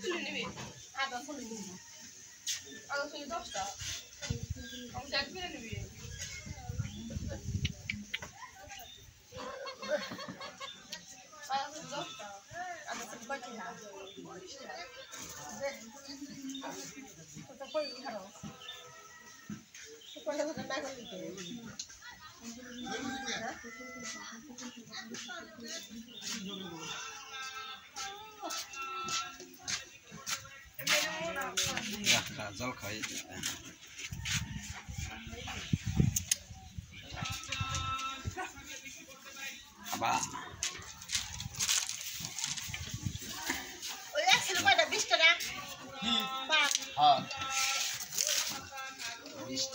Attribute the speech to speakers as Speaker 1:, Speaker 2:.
Speaker 1: তুলে নিবি আদা তুলে নিবি আদা তুলে দশটা আমি এক কিনে নিবি আদা তুলে
Speaker 2: गाजल खाई Aba.
Speaker 1: Olha se não vai bicho né?
Speaker 2: Ah. Ah. Bicho